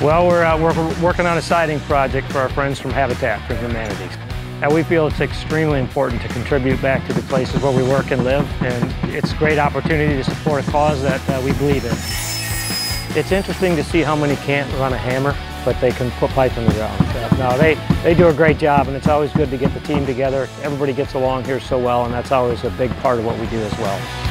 Well, we're, uh, we're working on a siding project for our friends from Habitat for Humanity. And we feel it's extremely important to contribute back to the places where we work and live, and it's a great opportunity to support a cause that uh, we believe in. It's interesting to see how many can't run a hammer, but they can put pipe in the ground. Uh, so, no, they, they do a great job, and it's always good to get the team together. Everybody gets along here so well, and that's always a big part of what we do as well.